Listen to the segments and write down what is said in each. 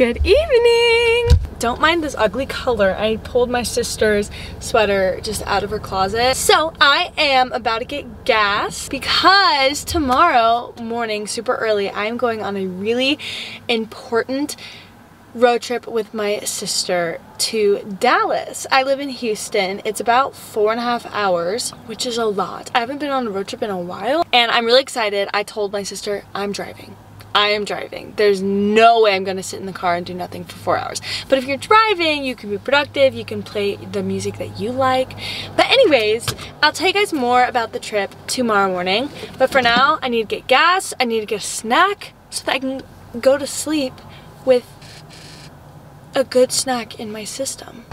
Good evening! Don't mind this ugly color. I pulled my sister's sweater just out of her closet. So I am about to get gas because tomorrow morning, super early, I'm going on a really important road trip with my sister to Dallas. I live in Houston. It's about four and a half hours, which is a lot. I haven't been on a road trip in a while and I'm really excited. I told my sister I'm driving. I am driving. There's no way I'm gonna sit in the car and do nothing for four hours. But if you're driving, you can be productive, you can play the music that you like. But anyways, I'll tell you guys more about the trip tomorrow morning. But for now, I need to get gas, I need to get a snack so that I can go to sleep with a good snack in my system.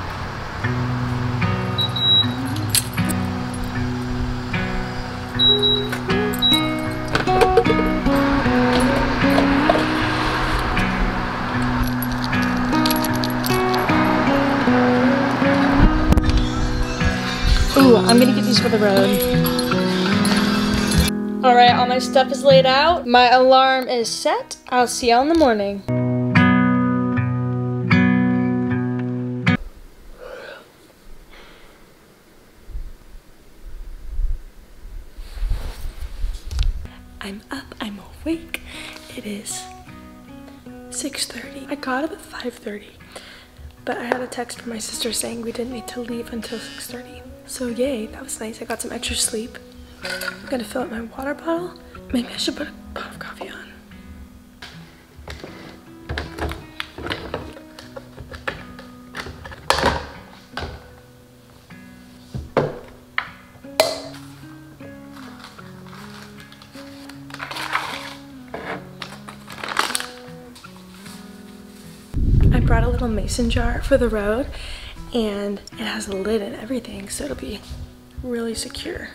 I'm gonna get these for the road. All right, all my stuff is laid out. My alarm is set. I'll see y'all in the morning. I'm up, I'm awake. It is 6.30. I got up at 5.30, but I had a text from my sister saying we didn't need to leave until 6.30. So yay, that was nice. I got some extra sleep. I'm gonna fill up my water bottle. Maybe I should put a pot of coffee on. I brought a little mason jar for the road and it has a lid and everything so it'll be really secure.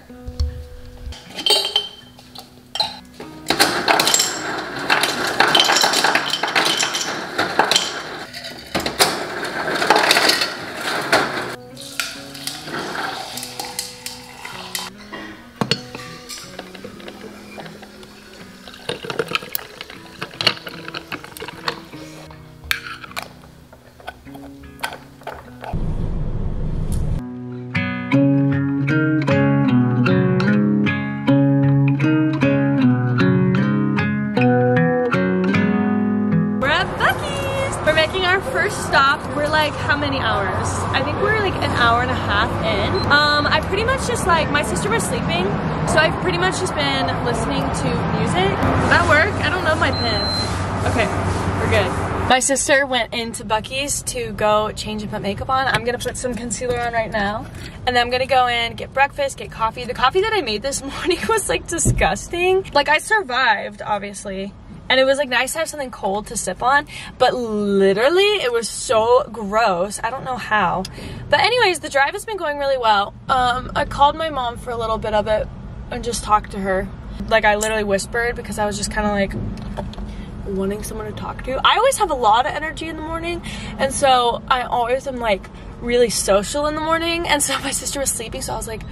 Like, how many hours? I think we're like an hour and a half in. Um, I pretty much just like, my sister was sleeping, so I've pretty much just been listening to music. That work? I don't know my pin. Okay, we're good. My sister went into Buc-ee's to go change and put makeup on. I'm gonna put some concealer on right now. And then I'm gonna go in, get breakfast, get coffee. The coffee that I made this morning was like disgusting. Like I survived, obviously. And it was like nice to have something cold to sip on, but literally it was so gross. I don't know how. But anyways, the drive has been going really well. Um, I called my mom for a little bit of it and just talked to her. Like I literally whispered because I was just kind of like wanting someone to talk to. I always have a lot of energy in the morning, and so I always am like really social in the morning. And so my sister was sleeping, so I was like,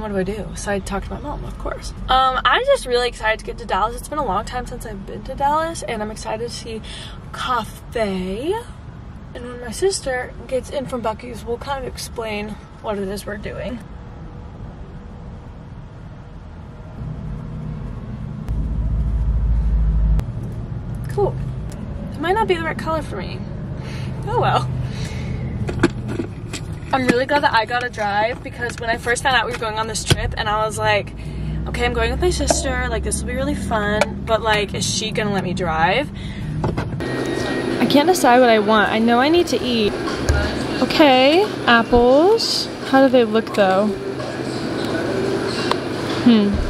um, what do I do? So I talked to my mom, of course. Um, I'm just really excited to get to Dallas. It's been a long time since I've been to Dallas, and I'm excited to see Coffey. And when my sister gets in from Buc-ee's, we'll kind of explain what it is we're doing. Cool. It might not be the right color for me. Oh well. I'm really glad that I got to drive because when I first found out we were going on this trip and I was like, okay, I'm going with my sister, like this will be really fun, but like, is she gonna let me drive? I can't decide what I want. I know I need to eat. Okay, apples. How do they look though? Hmm.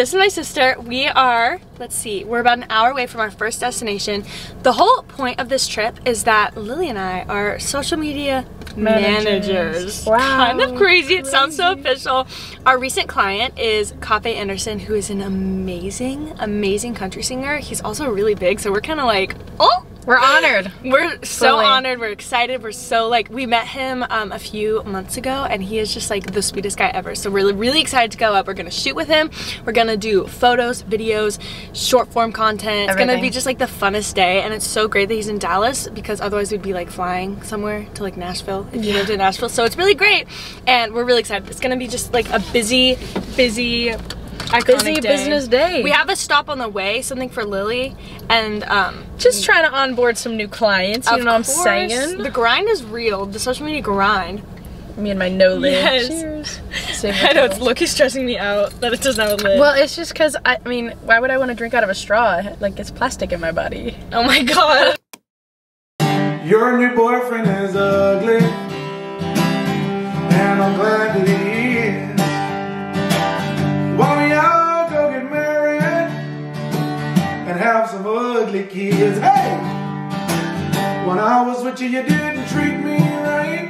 This is my sister. We are, let's see, we're about an hour away from our first destination. The whole point of this trip is that Lily and I are social media managers. Wow. Kind of crazy. It sounds so official. Our recent client is Coffey Anderson, who is an amazing, amazing country singer. He's also really big, so we're kind of like, oh, We're honored. we're so Fully. honored. We're excited. We're so like we met him um, a few months ago, and he is just like the sweetest guy ever. So we're really excited to go up. We're gonna shoot with him. We're gonna do photos, videos, short form content. It's gonna be just like the funnest day, and it's so great that he's in Dallas because otherwise we'd be like flying somewhere to like Nashville if you lived in Nashville. So it's really great, and we're really excited. It's gonna be just like a busy, busy. Iconic Busy day. business day. We have a stop on the way, something for Lily, and um, Just trying to onboard some new clients. You of know what I'm course, saying? The grind is real. The social media grind. Me and my no lid. Yes. Cheers. I know it's the Loki stressing me out that it doesn't have a lid. Well, it's just because I, I mean, why would I want to drink out of a straw? Like it's plastic in my body. oh my god. Your new boyfriend is ugly, and I'm glad that he ugly kids? Hey, when I was with you, you didn't treat me right.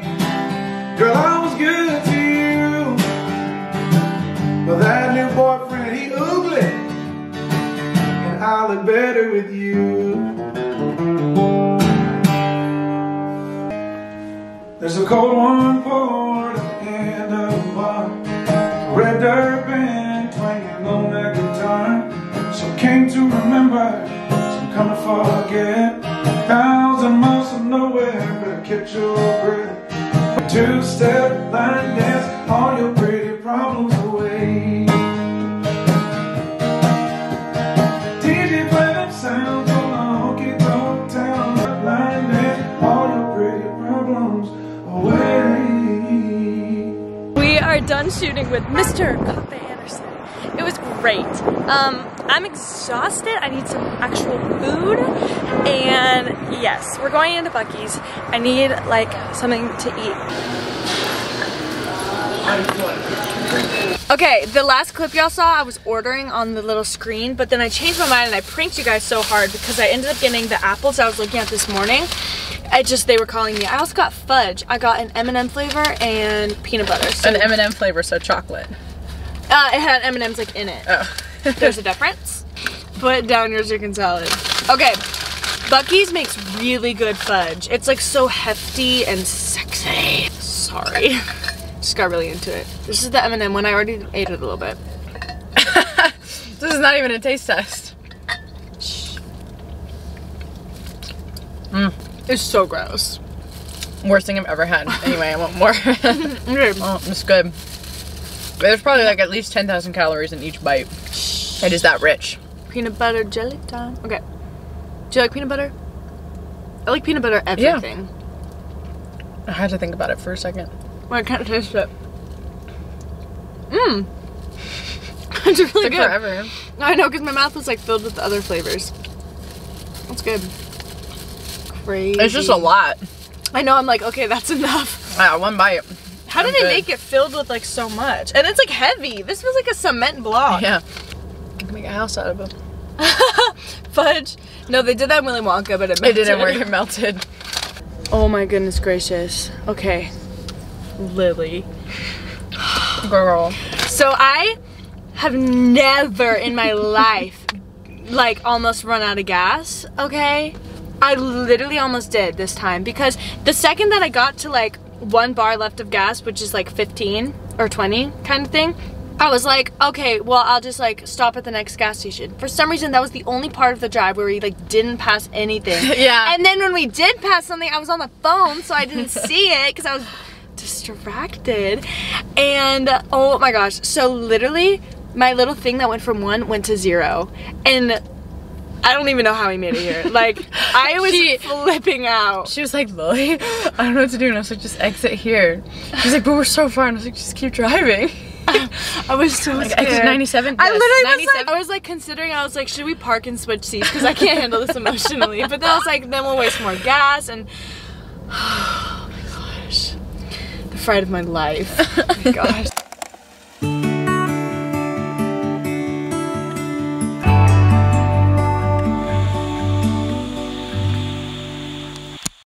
Girl, I was good to you, but that new boyfriend, he ugly, and I look better with you. There's a cold one poured at the end of the bar. Red Durban twanging on that guitar. Some came to remember, to forget. Thousand miles from nowhere, catch your breath. Two-step line dance, all your pretty problems away. DJ sounds on the honky tonk town. Line dance, all your pretty problems away. We are done shooting with Mr. Coffey Anderson. It was great. Um, I'm exhausted. I need some actual food. And yes, we're going into Buc-ee's. I need like something to eat. Okay, the last clip y'all saw, I was ordering on the little screen, but then I changed my mind and I pranked you guys so hard because I ended up getting the apples I was looking at this morning. I just, they were calling me. I also got fudge. I got an M&M flavor and peanut butter. So, An M&M flavor, so chocolate. uh, it had M&Ms like in it. Oh. There's a difference. Put down your chicken salad. Okay, Buc-ee's makes really good fudge. It's like so hefty and sexy. Sorry. Just got really into it. This is the M&M one. I already ate it a little bit. this is not even a taste test. It's so gross. Worst thing I've ever had. Anyway, I want more. Okay. oh, it's good. There's probably like at least 10,000 calories in each bite. It is that rich. Peanut butter jelly time. Okay. Do you like peanut butter? I like peanut butter everything. Yeah. I had to think about it for a second. Well, I can't taste it. Mmm. it's really Took good. forever. I know, because my mouth was like filled with the other flavors. That's good. Crazy. It's just a lot. I know. I'm like, okay, that's enough. Wow, one bite. How did they make it filled with like so much? And it's like heavy. This was like a cement block. Yeah. You can make a house out of them. Fudge. No, they did that in Willy Wonka, but it, It didn't work. It melted. Oh my goodness gracious. Okay. Lily. Girl. So I have never in my life like almost run out of gas, okay? I literally almost did this time because the second that I got to like one bar left of gas, which is like 15 or 20 kind of thing, I was like, okay, well, I'll just like stop at the next gas station. For some reason, that was the only part of the drive where we like didn't pass anything. Yeah. And then when we did pass something, I was on the phone, so I didn't see it because I was distracted. And oh my gosh, so literally, my little thing that went from one went to zero. And I don't even know how he made it here. Like, I was She- flipping out. She was like, Lily, I don't know what to do. And I was like, just exit here. She's like, but we're so far. And I was like, just keep driving. I was so Like, scared. exit 97? I Yes, literally was like, I was like considering, I was like, should we park and switch seats? Because I can't handle this emotionally. But then I was like, then we'll waste more gas and, oh my gosh, the fright of my life. Oh my gosh.